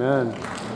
Amen.